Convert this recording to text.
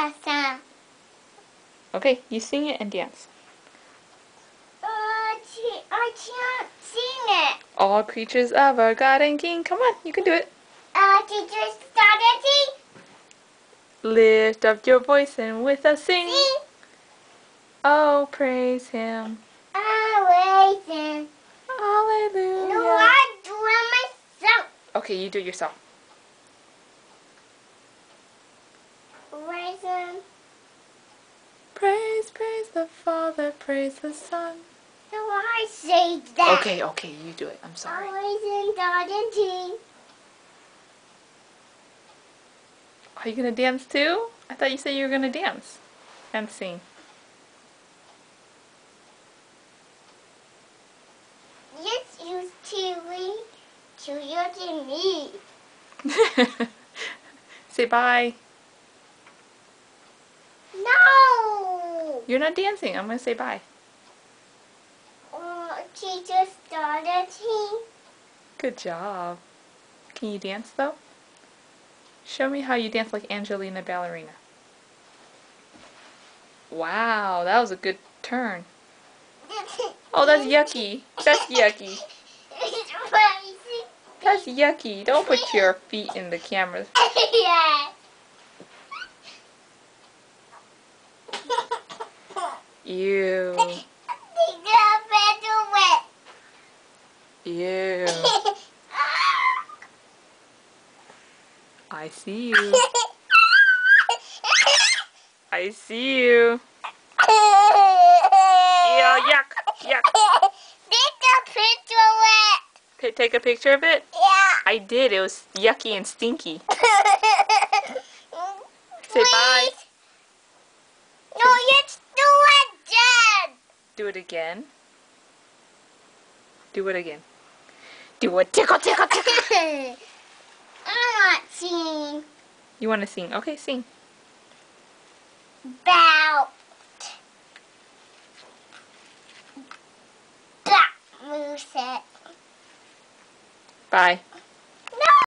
Awesome. Okay, you sing it and dance. Uh, I can't sing it. All creatures of our God and King. Come on, you can do it. Uh, did you start it? Lift up your voice and with us sing. Sing. Oh, praise Him. I'm waiting. Hallelujah. No, I do it myself. Okay, you do it yourself. Raisin. Praise, praise the Father, praise the Son. No, I say that. Okay, okay, you do it. I'm sorry. Raisin, garden tea. Are you gonna dance too? I thought you said you were gonna dance and sing. Yes, you TV. To you to me. Say bye. No. You're not dancing. I'm gonna say bye. Uh, teacher started tea. Good job. Can you dance though? Show me how you dance like Angelina Ballerina. Wow, that was a good turn. Oh, that's yucky. That's yucky. That's yucky. Don't put your feet in the camera. yeah. Ew. Teacher better wet. Ew. I see you. I see you. Ew, yuck. Yuck. Take a picture wet. P- take a picture of it? Yeah. I did. It was yucky and stinky. Say bye. Please. No, it's do it again. Do it again. Do it again. Do a tickle, tickle, tickle. I'm not seeing You want to sing? Okay, sing. about that moveset. Bye.